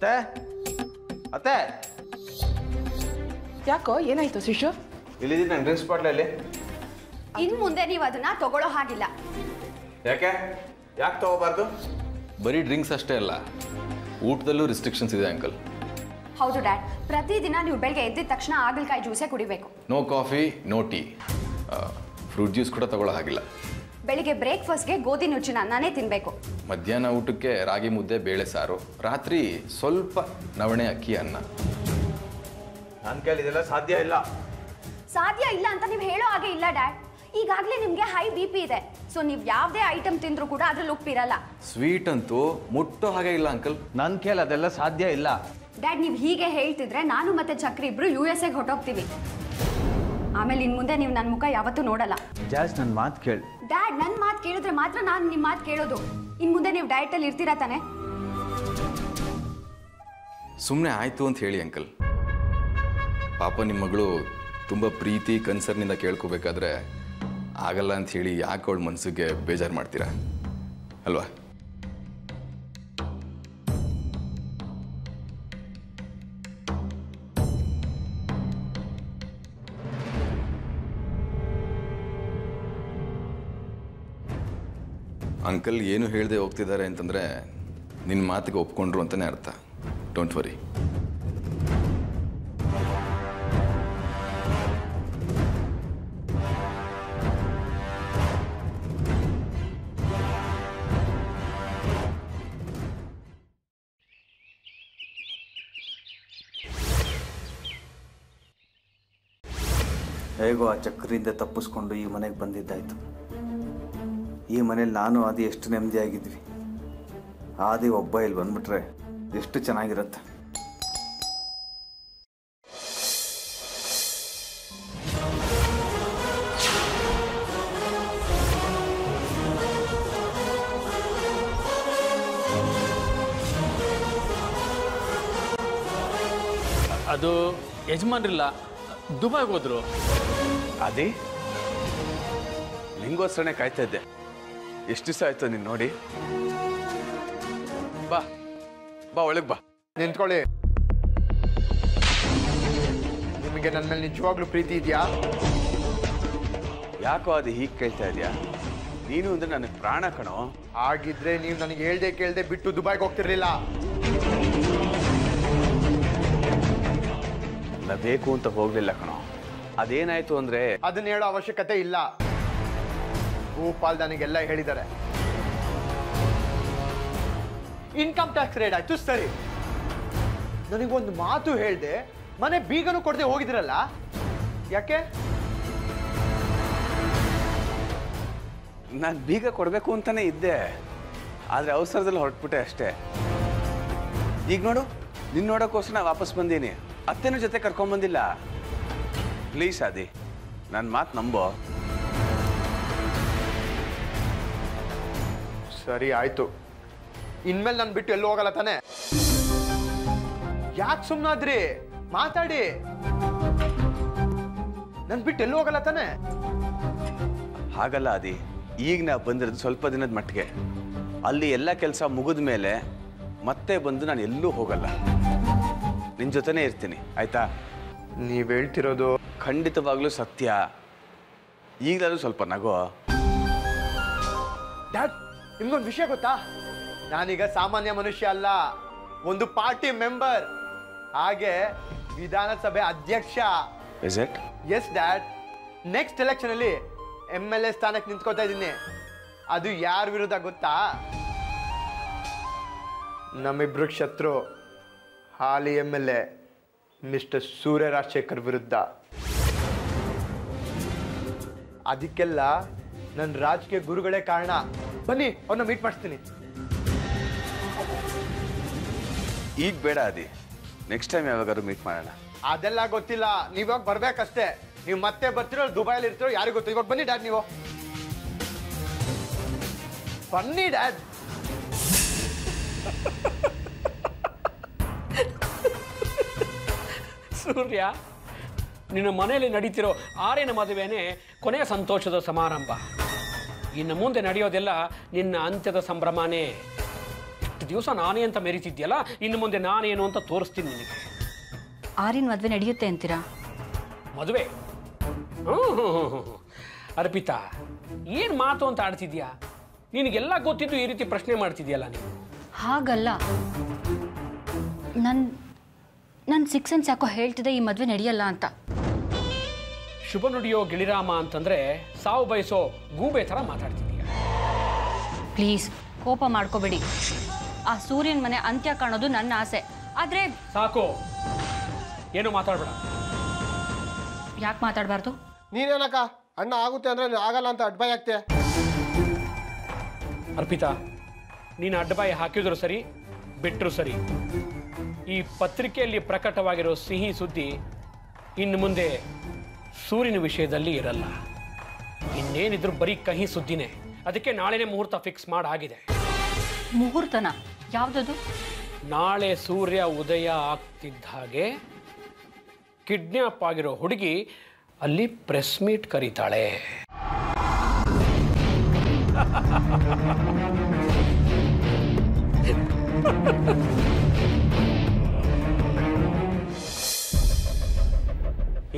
ಅತ್ತೆ? ಅತ್ತೆ? ಯಾಕೋ ಏನಾಯ್ತು ಶಿಶು? ಇಲ್ಲಿದ್ದೀನಿ ನನ್ನ ಡ್ರಿಂಕ್ಸ್ ಬಾಟ್ಲಲ್ಲಿ. ಇನ್ ಮುಂದೆ ನೀವು ಅದನ್ನ ತಗೊಳ್ಳೋ ಹಾಗಿಲ್ಲ. ಯಾಕೆ? ಯಾಕೆ ತಗೋಬಾರ್ದು? ಬರೀ ಡ್ರಿಂಕ್ಸ್ ಅಷ್ಟೇ ಅಲ್ಲ ಊಟದಲ್ಲೂ ರಿಸ್ಟ್ರಿಕ್ಷನ್ಸ್ ಇದೆ ಅಂಕಲ್ ಹೌದು ಡ್ಯಾಡ್ ಪ್ರತಿದಿನ ನೀವು ಬೆಳಗ್ಗೆ ಎದ್ದಿದ ತಕ್ಷಣ ಆಗಲ್ಕಾಯಿ ಜ್ಯೂಸೇ ಕುಡಿಬೇಕು. No coffee no tea fruit juice ಕೂಡ ತಗೊಳ್ಳೋ ಹಾಗಿಲ್ಲ. ಬೆಳಿಗ್ಗೆ ಬ್ರೇಕ್ಫಾಸ್ಟ್ಗೆ ಗೋಧಿ ನುಚ್ಚಿನ ನಾನೇ ತಿನ್ಬೇಕು. ಮಧ್ಯಾಹ್ನ ಊಟಕ್ಕೆ ರಾಗಿ ಮುದ್ದೆ ಬೇಳೆ ಸಾರು ರಾತ್ರಿ ಸ್ವಲ್ಪ ನವಣೆ ಅಕ್ಕಿ ಅನ್ನ. ನನ್ನ ಕೇಳಿದೆಲ್ಲ ಇದೆಲ್ಲ ಸಾಧ್ಯ ಇಲ್ಲ. ಸಾಧ್ಯ ಇಲ್ಲ ಅಂತ ನೀವು ಹೇಳೋ ಹಾಗೆ ಇಲ್ಲ ಡ್ಯಾಡ್. ಈಗಾಗಲೇ ನಿಮಗೆ ಹೈ ಬಿ ಪಿ ಇದೆ. ಸೊ ನೀವು ಯಾವುದೇ ಐಟಮ್ ತಿಂದರೂ ಕೂಡ ಅದ್ರಲ್ಲಿ ಉಪ್ಪಿರಲ್ಲ ಸ್ವೀಟ್ ಅಂತೂ ಮುಟ್ಟೋ ಹಾಗೆ ಇಲ್ಲ ಅಂಕಲ್ ನನ್ನ ಕೇಳಿ ಅದೆಲ್ಲ ಸಾಧ್ಯ ಇಲ್ಲ. ಡ್ಯಾಡ್ ನೀವು ಹೀಗೆ ಹೇಳ್ತಿದ್ರೆ ನಾನು ಮತ್ತೆ ಚಕ್ರಿ ಇಬ್ರು ಯು ಎಸ್ ಎಗೆ ಹೊಟ್ಟೋಗ್ತೀವಿ ಆಮೇಲೆ ಇನ್ ಮುಂದೆ ನೀವು ನನ್ನ ಮುಖ ಯಾವತ್ತೂ ನೋಡಲ್ಲ. ಜಾಸ್ ನನ್ನ ಮಾತು ಕೇಳಿ. ಡ್ಯಾಡ್ ನನ್ನ ಮಾತು ಕೇಳಿದ್ರೆ ಮಾತ್ರ ನಾನು ನಿಮ್ಮ ಮಾತು ಕೇಳೋದು. ಇನ್ ಮುಂದೆ ನೀವು ಅಲ್ಲಿ ಇರ್ತೀರಾ ತಾನೆ? ಸುಮ್ಮನೆ ಆಯ್ತು ಅಂತ ಹೇಳಿ ಅಂಕಲ್. ಪಾಪ ನಿಮ್ಮ ಮಗಳು ತುಂಬ ಪ್ರೀತಿ ಕನ್ಸರ್ನಿಂದ ಕೇಳ್ಕೋಬೇಕಾದ್ರೆ ಆಗಲ್ಲ ಅಂತ ಹೇಳಿ ಯಾಕೆ ಅವಳ ಮನಸ್ಸಿಗೆ ಬೇಜಾರು ಮಾಡ್ತೀರಾ? ಅಲ್ವಾ? ಅಂಕಲ್ ಏನು ಹೇಳದೆ ಹೋಗ್ತಿದ್ದಾರೆ ಅಂತಂದರೆ ನಿನ್ನ ಮಾತಿಗೆ ಒಪ್ಕೊಂಡ್ರು ಅಂತಲೇ ಅರ್ಥ. ಡೋಂಟ್ ವರಿ ಹೇಗೋ ಆ ಚಕ್ರಿಂದ ತಪ್ಪಿಸ್ಕೊಂಡು ಈ ಮನೆಗೆ ಬಂದಿದ್ದಾಯ್ತು. ಈ ಮನೇಲಿ ನಾನು ಆದಿ ಎಷ್ಟು ನೆಮ್ಮದಿಯಾಗಿದ್ವಿ ಆದಿ ಒಬ್ಬ ಇಲ್ಲಿ ಬಂದ್ಬಿಟ್ರೆ ಎಷ್ಟು ಚೆನ್ನಾಗಿರುತ್ತೆ. ಅದು ಯಜಮಾನ್ರಿಲ್ಲ ದುಬಾಯ್ಗೆ ಹೋದ್ರು. ಅದೇ ಲಿಂಗೋತ್ಸರಣೆ ಕಾಯ್ತಾ ಇದ್ದೆ. ಎಷ್ಟು ದಿವಸ ಆಯ್ತು ನೀನು ನೋಡಿ? ಬಾ ಬಾ ಒಳಗೆ ಬಾ. ನಿಂತ್ಕೊಳ್ಳಿ. ನಿಮಗೆ ನನ್ನ ಮೇಲೆ ನಿಜವಾಗ್ಲೂ ಪ್ರೀತಿ ಇದೆಯಾ? ಯಾಕೋ ಅದು ಹೀಗೆ ಕೇಳ್ತಾ ಇದೆಯಾ? ನೀನು ಅಂದ್ರೆ ನನಗೆ ಪ್ರಾಣ ಕಣೋ. ಆಗಿದ್ರೆ ನೀವು ನನಗೆ ಹೇಳ್ದೆ ಕೇಳ್ದೆ ಬಿಟ್ಟು ದುಬೈಗೆ ಹೋಗ್ತಿರ್ಲಿಲ್ಲ. ಬೇಕು ಅಂತ ಹೋಗ್ಲಿಲ್ಲ ಕಣೋ. ಅದೇನಾಯ್ತು ಅಂದ್ರೆ ಅದನ್ನ ಹೇಳೋ ಅವಶ್ಯಕತೆ ಇಲ್ಲ. ಭೂಪಾಲ್ ನನಗೆಲ್ಲ ಹೇಳಿದ್ದಾರೆ. ಇನ್ಕಮ್ ಟ್ಯಾಕ್ಸ್ ರೇಟ್ ಆಯ್ತು, ಸರಿ. ನನಗೊಂದು ಮಾತು ಹೇಳ್ದೆ, ಮನೆ ಬೀಗನು ಕೊಡದೆ ಹೋಗಿದಿರಲ್ಲ ಯಾಕೆ? ನಾನು ಬೀಗ ಕೊಡಬೇಕು ಅಂತಾನೆ ಇದ್ದೆ. ಆದರೆ ಅವಸರದಲ್ಲಿ ಹೊರಟ್ಬಿಟ್ಟೆ ಅಷ್ಟೇ. ಈಗ ನೋಡು ನಿನ್ನ ನೋಡೋಕ್ಕೋಸ್ಕರ ನಾ ವಾಪಸ್ ಬಂದೀನಿ. ಅತ್ತೆನೂ ಜೊತೆ ಕರ್ಕೊಂಬಂದಿಲ್ಲ. ಪ್ಲೀಸ್ ಆದಿ ನನ್ನ ಮಾತು ನಂಬೋ. ಸರಿ ಆಯ್ತು. ಇನ್ಮೇಲೆ ನಾನು ಬಿಟ್ಟು ಎಲ್ಲೂ ಹೋಗಲ್ಲ ತಾನೆ? ಯಾಕೆ ಸುಮ್ಮನಾದ್ರಿ ಮಾತಾಡಿ. ನನ್ ಬಿಟ್ಟು ಎಲ್ಲೂ ಹೋಗಲ್ಲ ತಾನೆ? ಹಾಗಲ್ಲ ಆದಿ. ಈಗ ನಾ ಬಂದಿರೋದು ಸ್ವಲ್ಪ ದಿನದ ಮಟ್ಟಿಗೆ. ಅಲ್ಲಿ ಎಲ್ಲ ಕೆಲಸ ಮುಗಿದ ಮೇಲೆ ಮತ್ತೆ ಬಂದು ನಾನು ಎಲ್ಲೂ ಹೋಗಲ್ಲ. ನಿನ್ ಜೊತೆನೇ ಇರ್ತೀನಿ ಆಯ್ತಾ? ನೀವ್ ಹೇಳ್ತಿರೋದು ಖಂಡಿತವಾಗ್ಲೂ ಸತ್ಯ. ಈಗಲಾದ್ರೂ ಸ್ವಲ್ಪ ನಗೋ. ಡ್ಯಾಡ್ ನಿಮ್ಗೊಂದು ವಿಷಯ ಗೊತ್ತಾ? ನಾನೀಗ ಸಾಮಾನ್ಯ ಮನುಷ್ಯ ಅಲ್ಲ ಒಂದು ಪಾರ್ಟಿ ಮೆಂಬರ್ ಹಾಗೆ ವಿಧಾನಸಭೆ ಅಧ್ಯಕ್ಷ. ಎಸ್ ಡ್ಯಾಡ್ ನೆಕ್ಸ್ಟ್ ಎಲೆಕ್ಷನ್ ಅಲ್ಲಿ ಎಂ ಎಲ್ ಎ ಸ್ಥಾನಕ್ಕೆ ನಿಂತ್ಕೋತಾ ಇದ್ದೀನಿ. ಅದು ಯಾರ ವಿರುದ್ಧ ಗೊತ್ತಾ? ನಮ್ಮಿಬ್ರು ಶತ್ರು ಹಾಲಿ M L A mister Surya Rajashekar ವಿರುದ್ಧ. ಅದಕ್ಕೆಲ್ಲ ನನ್ನ ರಾಜಕೀಯ ಗುರುಗಳೇ ಕಾರಣ. ಬನ್ನಿ ಅವನ್ನ ಮೀಟ್ ಮಾಡಿಸ್ತೀನಿ. ಈಗ ಬೇಡ ಅದಿ ನೆಕ್ಸ್ಟ್ ಟೈಮ್ ಯಾವಾಗಾದ್ರೂ ಮೀಟ್ ಮಾಡೋಣ. ಅದೆಲ್ಲ ಗೊತ್ತಿಲ್ಲ. ನೀವಾಗ ಬರ್ಬೇಕಷ್ಟೇ. ನೀವು ಮತ್ತೆ ಬರ್ತಿರೋ ದುಬೈಲಿ ಇರ್ತಿರೋ ಯಾರಿಗೂ ಗೊತ್ತು? ಇವಾಗ ಬನ್ನಿ ಡ್ಯಾಡ್ ನೀವು. ಬನ್ನಿ ಡ್ಯಾಡ್. ಸೂರ್ಯ ನಿನ್ನ ಮನೆಯಲ್ಲಿ ನಡೀತಿರೋ ಆರೇನ ಮದುವೆನೇ ಕೊನೆಯ ಸಂತೋಷದ ಸಮಾರಂಭ. ಇನ್ನು ಮುಂದೆ ನಡೆಯೋದೆಲ್ಲ ನಿನ್ನ ಅಂತ್ಯದ ಸಂಭ್ರಮನೇ. ಇಷ್ಟು ದಿವಸ ನಾನೇ ಅಂತ ಮೆರೀತಿದ್ಯಲ್ಲ ಇನ್ನು ಮುಂದೆ ನಾನೇನು ಅಂತ ತೋರಿಸ್ತೀನಿ ನಿನಗೆ. ಆರಿನ ಮದುವೆ ನಡೆಯುತ್ತೆ ಅಂತೀರಾ? ಮದುವೆ. ಅರ್ಪಿತಾ ಏನು ಮಾತು ಅಂತ ಆಡ್ತಿದ್ಯಾ ನಿನಗೆಲ್ಲ ಗೊತ್ತಿದ್ದು ಈ ರೀತಿ ಪ್ರಶ್ನೆ ಮಾಡ್ತಿದ್ಯಲ್ಲ ನೀನು. ಹಾಗಲ್ಲ. ನನ್ನ ನನ್ನ ಸಿಕ್ಸ್ ಸೆನ್ಸ್ ಯಾಕೋ ಹೇಳ್ತಿದೆ ಈ ಮದುವೆ ನಡೆಯಲ್ಲ ಅಂತ. ಶುಭ ನುಡಿಯೋ ಗಿಳಿರಾಮ ಅಂತಂದ್ರೆ ಸಾವು ಬಯಸೋ ಗೂಬೆ ಥರ ಮಾತಾಡ್ತಿದ್ದೀಯ. ಪ್ಲೀಸ್ ಕೋಪ ಮಾಡ್ಕೋಬೇಡಿ. ಆ ಸೂರ್ಯನ ಮನೆ ಅಂತ್ಯ ಕಾಣೋದು ನನ್ನ ಆಸೆ. ಆದ್ರೆ ಸಾಕು. ಏನು ಮಾತಾಡ್ಬೇಡ. ಯಾಕೆ ಮಾತಾಡಬಾರ್ದು? ನೀನೇನಕ್ಕ? ಅಣ್ಣ ಆಗುತ್ತೆ ಅಂದ್ರೆ ಆಗಲ್ಲ ಅಂತ ಅಡ್ಬಾಯ್ ಆಗ್ತೆ ಅರ್ಪಿತಾ ನೀನು ಅಡ್ಡಬಾಯಿ ಹಾಕಿದ್ರು ಸರಿ ಬಿಟ್ಟರು ಸರಿ. ಈ ಪತ್ರಿಕೆಯಲ್ಲಿ ಪ್ರಕಟವಾಗಿರೋ ಸಿಹಿ ಸುದ್ದಿ ಇನ್ನು ಮುಂದೆ ಸೂರ್ಯನ ವಿಷಯದಲ್ಲಿ ಇರಲ್ಲ. ಇನ್ನೇನಿದ್ರು ಬರೀ ಕಹಿ ಸುದ್ದಿನೇ. ಅದಕ್ಕೆ ನಾಳೆನೇ ಮುಹೂರ್ತ ಫಿಕ್ಸ್ ಮಾಡಾಗಿದೆ. ಮುಹೂರ್ತನ? ಯಾವ್ದದು? ನಾಳೆ ಸೂರ್ಯ ಉದಯ ಆಗ್ತಿದ್ದ ಹಾಗೆ ಕಿಡ್ನ್ಯಾಪ್ ಆಗಿರೋ ಹುಡುಗಿ ಅಲ್ಲಿ ಪ್ರೆಸ್ ಮೀಟ್ ಕರೀತಾಳೆ.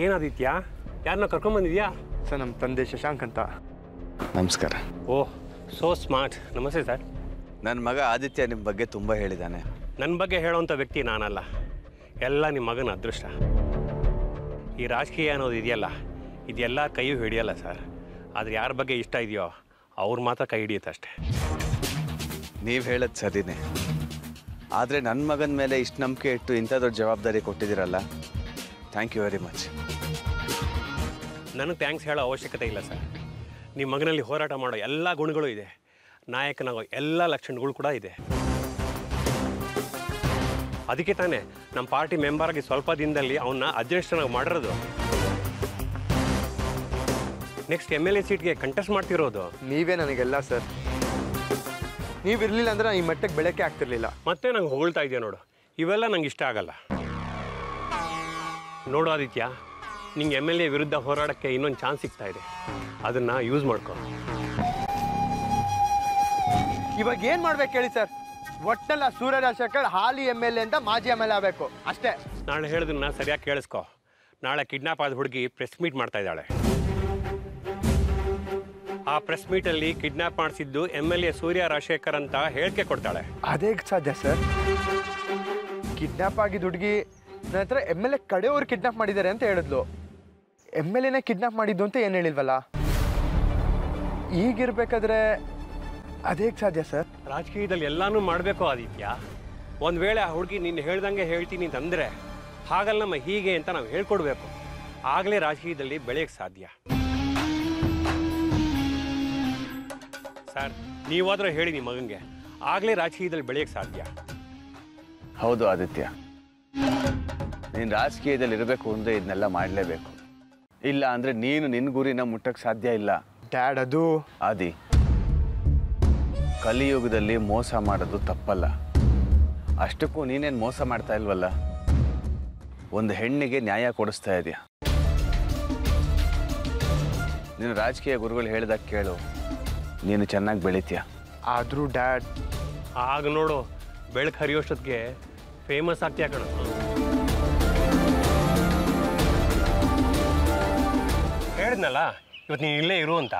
ಏನಾದಿತ್ಯ? ಯಾರನ್ನ ಕರ್ಕೊಂಬಂದಿದ್ಯಾ ಸರ್ ನಮ್ಮ ತಂದೆ ಶಶಾಂಕ್ ಅಂತ. ನಮಸ್ಕಾರ. Oh so smart. ನಮಸ್ತೆ ಸರ್. ನನ್ನ ಮಗ ಆದಿತ್ಯ ನಿಮ್ಮ ಬಗ್ಗೆ ತುಂಬ ಹೇಳಿದ್ದಾನೆ ನನ್ನ ಬಗ್ಗೆ ಹೇಳೋವಂಥ ವ್ಯಕ್ತಿ ನಾನಲ್ಲ. ಎಲ್ಲ ನಿಮ್ಮ ಮಗನ ಅದೃಷ್ಟ. ಈ ರಾಜಕೀಯ ಅನ್ನೋದು ಇದೆಯಲ್ಲ ಇದೆಲ್ಲ ಕೈಯೂ ಹಿಡಿಯಲ್ಲ ಸರ್. ಆದರೆ ಯಾರ ಬಗ್ಗೆ ಇಷ್ಟ ಇದೆಯೋ ಅವ್ರು ಮಾತ್ರ ಕೈ ಹಿಡಿಯುತ್ತೆ ಅಷ್ಟೇ. ನೀವು ಹೇಳೋದು ಸರಿನೇ. ಆದರೆ ನನ್ನ ಮಗನ ಮೇಲೆ ಇಷ್ಟು ನಂಬಿಕೆ ಇಟ್ಟು ಇಂಥ ದೊಡ್ಡ ಜವಾಬ್ದಾರಿ ಕೊಟ್ಟಿದ್ದೀರಲ್ಲ? ಥ್ಯಾಂಕ್ ಯು ವೆರಿ ಮಚ್ ನನಗೆ ಥ್ಯಾಂಕ್ಸ್ ಹೇಳೋ ಅವಶ್ಯಕತೆ ಇಲ್ಲ ಸರ್. ನಿಮ್ಮ ಮಗನಲ್ಲಿ ಹೋರಾಟ ಮಾಡೋ ಎಲ್ಲ ಗುಣಗಳು ಇದೆ. ನಾಯಕನಾಗೋ ಎಲ್ಲ ಲಕ್ಷಣಗಳು ಕೂಡ ಇದೆ. ಅದಕ್ಕೆ ತಾನೇ ನಮ್ಮ ಪಾರ್ಟಿ ಮೆಂಬರ್ ಆಗಿ ಸ್ವಲ್ಪ ದಿನದಲ್ಲಿ ಅವನ್ನ ಅಧ್ಯಕ್ಷನಾಗಿ ಮಾಡಿರೋದು. ನೆಕ್ಸ್ಟ್ ಎಂ ಎಲ್ ಎ ಸೀಟ್ಗೆ ಕಂಟೆಸ್ಟ್ ಮಾಡ್ತಿರೋದು. ನೀವೇ ನನಗೆಲ್ಲ ಸರ್. ನೀವು ಇರಲಿಲ್ಲ ಅಂದ್ರೆ ಈ ಮಟ್ಟಕ್ಕೆ ಬೆಳಕೆ ಆಗ್ತಿರ್ಲಿಲ್ಲ. ಮತ್ತೆ ನಂಗೆ ಹೊಗಳ್ತಾ ಇದೆಯಾ ನೋಡು. ಇವೆಲ್ಲ ನಂಗೆ ಇಷ್ಟ ಆಗಲ್ಲ. ನೋಡು ಆದಿತ್ಯ. ನಿಂಗೆ ಎಂ ಎಲ್ ಎ ವಿರುದ್ಧ ಹೋರಾಡಕ್ಕೆ ಇನ್ನೊಂದು ಚಾನ್ಸ್ ಸಿಗ್ತಾ ಇದೆ. ಅದನ್ನು ಯೂಸ್ ಮಾಡ್ಕೊ. ಇವಾಗ ಏನ್ ಮಾಡ್ಬೇಕು ಹೇಳಿ ಸರ್? ಒಟ್ಟಲ್ಲ ಸೂರ್ಯ ರಾಜಶೇಖರ್ ಹಾಲಿ ಎಂ ಎಲ್ ಎ ಅಂತ ಮಾಜಿ ಎಂ ಎಲ್ ಎ ಆಗಬೇಕು. ಅಷ್ಟೇ. ನಾಳೆ ಹೇಳಿದ್ನ ಸರಿಯಾಗಿ ಕೇಳಿಸ್ಕೊ. ನಾಳೆ ಕಿಡ್ನಾಪ್ ಆದ ಹುಡುಗಿ ಪ್ರೆಸ್ ಮೀಟ್ ಮಾಡ್ತಾ ಇದ್ದಾಳೆ. ಆ ಪ್ರೆಸ್ ಮೀಟಲ್ಲಿ ಕಿಡ್ನಾಪ್ ಮಾಡಿಸಿದ್ದು M L A Surya Rajashekar ಅಂತ ಹೇಳಿಕೆ ಕೊಡ್ತಾಳೆ. ಅದೇ ಸಾಧ್ಯ ಸರ್. ಕಿಡ್ನಾಪ್ ಆಗಿದ್ದ ಹುಡುಗಿ ನನ್ನ ಹತ್ರ ಎಂ ಎಲ್ ಎ ಕಡೆಯವರು ಕಿಡ್ನಾಪ್ ಮಾಡಿದ್ದಾರೆ ಅಂತ ಹೇಳಿದ್ಲು. ಎಂ ಎಲ್ ಎನೇ ಕಿಡ್ನಾಪ್ ಮಾಡಿದ್ದು ಅಂತ ಏನು ಹೇಳಿಲ್ವಲ್ಲ? ಈಗಿರ್ಬೇಕಾದ್ರೆ ಅದೇ ಸಾಧ್ಯ ಸರ್. ರಾಜಕೀಯದಲ್ಲಿ ಎಲ್ಲಾನು ಮಾಡಬೇಕು ಆದಿತ್ಯ? ಒಂದು ವೇಳೆ ಆ ಹುಡುಗಿ ನೀನು ಹೇಳ್ದಂಗೆ ಹೇಳ್ತೀನಿ ತಂದರೆ ಹಾಗಲ್ಲ ನಮ್ಮ ಹೀಗೆ ಅಂತ ನಾವು ಹೇಳ್ಕೊಡ್ಬೇಕು. ಆಗಲೇ ರಾಜಕೀಯದಲ್ಲಿ ಬೆಳೆಯಕ್ಕೆ ಸಾಧ್ಯ. ಸರ್ ನೀವಾದರೂ ಹೇಳಿ ನಿಮ್ಮ ಮಗನಿಗೆ. ಆಗಲೇ ರಾಜಕೀಯದಲ್ಲಿ ಬೆಳೆಯಕ್ಕೆ ಸಾಧ್ಯ. ಹೌದು ಆದಿತ್ಯ. ನೀನು ರಾಜಕೀಯದಲ್ಲಿ ಇರಬೇಕು ಒಂದೇ ಇದನ್ನೆಲ್ಲ ಮಾಡಲೇಬೇಕು. ಇಲ್ಲ ಅಂದರೆ ನೀನು ನಿನ್ನ ಗುರಿನ ಮುಟ್ಟಕ್ಕೆ ಸಾಧ್ಯ ಇಲ್ಲ. ಡ್ಯಾಡ್ ಅದು? ಆದಿ. ಕಲಿಯುಗದಲ್ಲಿ ಮೋಸ ಮಾಡೋದು ತಪ್ಪಲ್ಲ. ಅಷ್ಟಕ್ಕೂ ನೀನೇನು ಮೋಸ ಮಾಡ್ತಾ ಇಲ್ವಲ್ಲ? ಒಂದು ಹೆಣ್ಣಿಗೆ ನ್ಯಾಯ ಕೊಡಿಸ್ತಾ ಇದೆಯಾ. ನೀನು ರಾಜಕೀಯ ಗುರುಗಳು ಹೇಳ್ದಾಗ ಕೇಳು. ನೀನು ಚೆನ್ನಾಗಿ ಬೆಳಿತೀಯ. ಆದರೂ ಡ್ಯಾಡ್ ಆಗ ನೋಡು ಬೆಳಕು ಹರಿಯೋಷ್ಟೊತ್ತಿಗೆ ಫೇಮಸ್ ಆಗ್ತೀಯ ಕಣ. ಹೇಳಿದ್ನಲ್ಲ ಇವತ್ತು ನೀನು ಇಲ್ಲೇ ಇರು ಅಂತ.